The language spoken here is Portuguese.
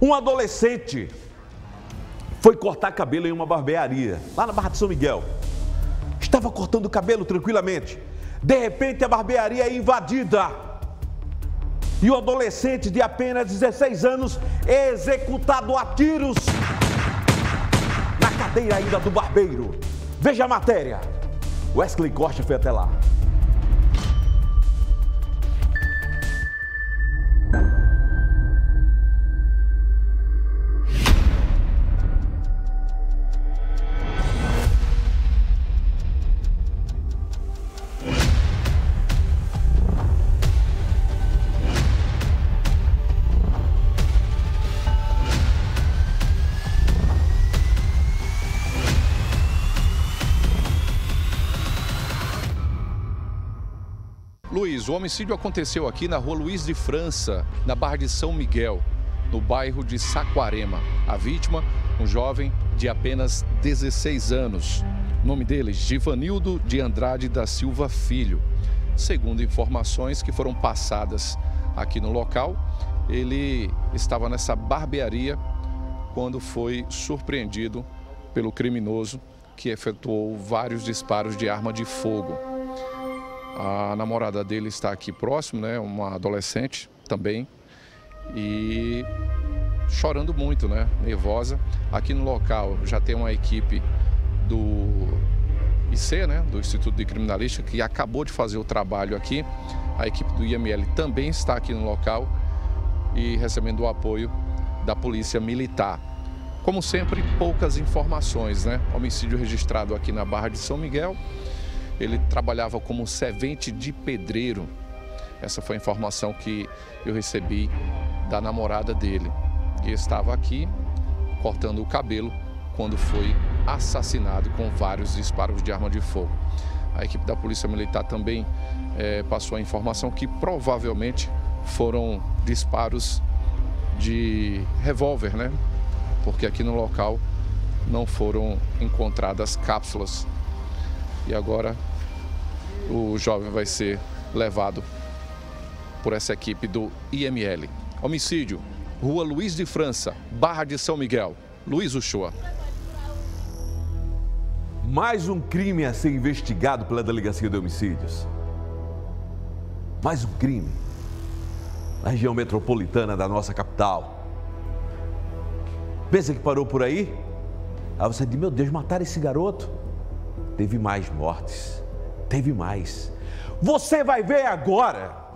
Um adolescente foi cortar cabelo em uma barbearia, lá na Barra de São Miguel. Estava cortando o cabelo tranquilamente. De repente, a barbearia é invadida. E o adolescente de apenas 16 anos é executado a tiros na cadeira ainda do barbeiro. Veja a matéria. Wesley Costa foi até lá. Luiz, o homicídio aconteceu aqui na rua Luiz de França, na Barra de São Miguel, no bairro de Saquarema. A vítima, um jovem de apenas 16 anos. O nome dele, Givanildo de Andrade da Silva Filho. Segundo informações que foram passadas aqui no local, ele estava nessa barbearia quando foi surpreendido pelo criminoso que efetuou vários disparos de arma de fogo. A namorada dele está aqui próximo, né? Uma adolescente também. E chorando muito, né? Nervosa. Aqui no local já tem uma equipe do IC, né? Do Instituto de Criminalística, que acabou de fazer o trabalho aqui. A equipe do IML também está aqui no local e recebendo o apoio da Polícia Militar. Como sempre, poucas informações, né? Homicídio registrado aqui na Barra de São Miguel. Ele trabalhava como servente de pedreiro. Essa foi a informação que eu recebi da namorada dele. E estava aqui cortando o cabelo quando foi assassinado com vários disparos de arma de fogo. A equipe da Polícia Militar também é, passou a informação que provavelmente foram disparos de revólver, né? Porque aqui no local não foram encontradas cápsulas. E agora o jovem vai ser levado por essa equipe do IML. Homicídio, Rua Luiz de França, Barra de São Miguel. Luiz Uchoa. Mais um crime a ser investigado pela Delegacia de Homicídios. Mais um crime na região metropolitana da nossa capital. Pensa que parou por aí? Aí você diz, meu Deus, mataram esse garoto? Teve mais mortes teve mais. Você vai ver agora